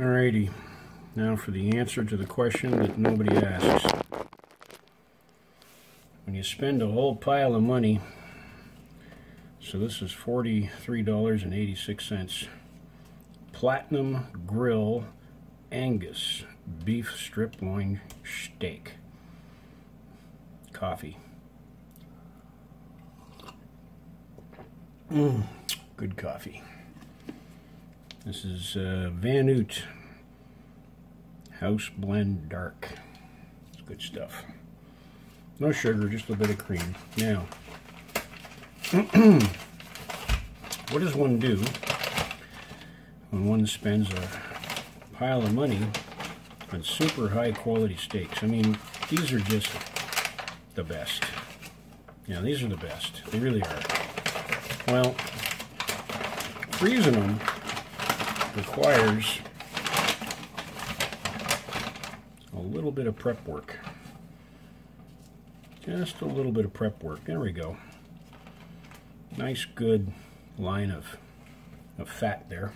Alrighty, now for the answer to the question that nobody asks. When you spend a whole pile of money, so this is $43.86, Platinum Grill Angus beef strip loin steak, coffee. Mmm, good coffee. This is uh, Van Houtte House Blend Dark. It's good stuff. No sugar, just a bit of cream. Now, what does one do when one spends a pile of money on super high quality steaks? I mean, these are just the best. Yeah, these are the best. They really are. Well, freezing them requires a little bit of prep work. Just a little bit of prep work. There we go. Nice, good line of, of fat there.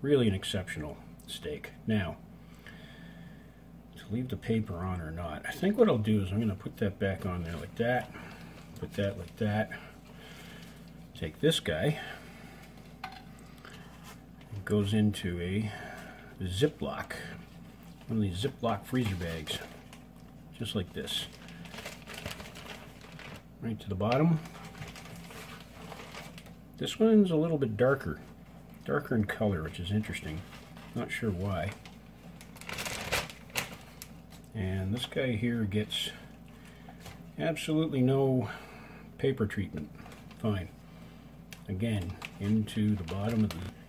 Really an exceptional steak. Now, to leave the paper on or not, I think what I'll do is I'm going to put that back on there like that. Put that like that. Take this guy. Goes into a Ziploc. One of these Ziploc freezer bags just like this. Right to the bottom. This one's a little bit darker, darker in color, which is interesting. Not sure why. And this guy here gets absolutely no paper treatment. Fine. Again, into the bottom of the...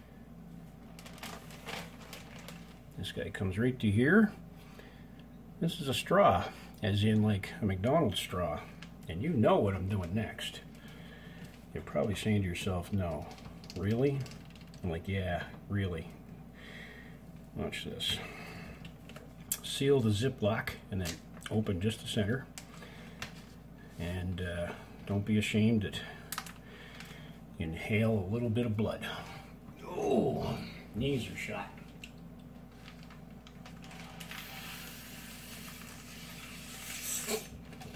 This guy comes right to here. This is a straw, as in like a McDonald's straw. And you know what I'm doing next. You're probably saying to yourself, no, really? I'm like, yeah, really. Watch this. Seal the Ziploc and then open just the center. And uh, don't be ashamed that inhale a little bit of blood. Oh, knees are shot.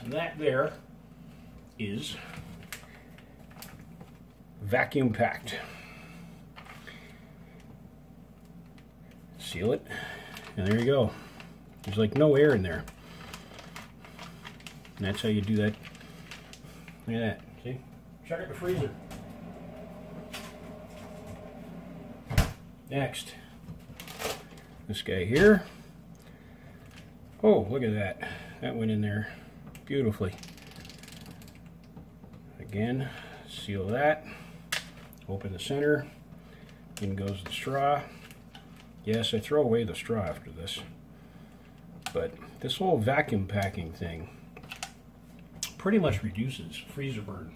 And that there is vacuum packed. Seal it, and there you go. There's like no air in there. And that's how you do that. Look at that. See? Check out the freezer. Next, this guy here. Oh, look at that. That went in there beautifully. Again, seal that. Open the center. In goes the straw. Yes, I throw away the straw after this. But this whole vacuum packing thing pretty much reduces freezer burn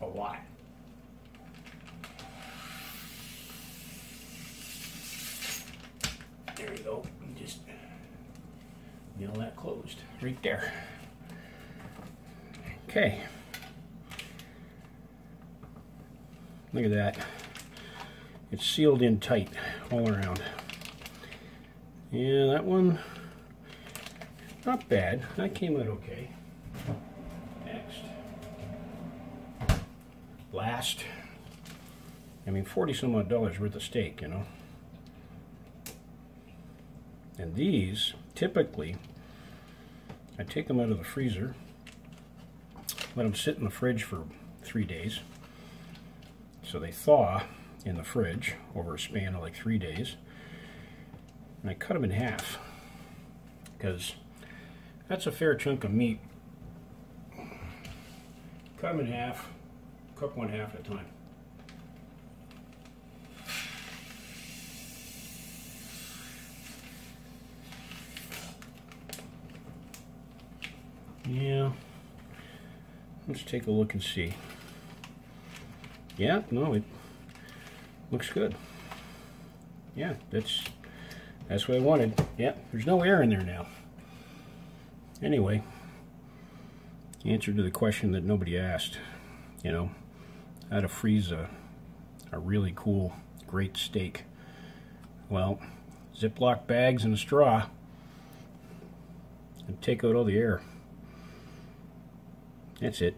a lot. There you go. Just nail that closed right there. Okay. Look at that. It's sealed in tight all around. Yeah, that one, not bad. That came out okay. Next. Last. I mean, 40 some odd dollars worth of steak, you know. And these, typically, I take them out of the freezer, let them sit in the fridge for three days. So they thaw in the fridge over a span of like three days. And I cut them in half because that's a fair chunk of meat. Cut them in half, cook one half at a time. Yeah. Let's take a look and see. Yeah, no, it looks good. Yeah, that's that's what I wanted. Yeah, there's no air in there now. Anyway, answer to the question that nobody asked. You know, how to freeze a, a really cool, great steak Well, Ziploc bags and a straw and take out all the air. That's it.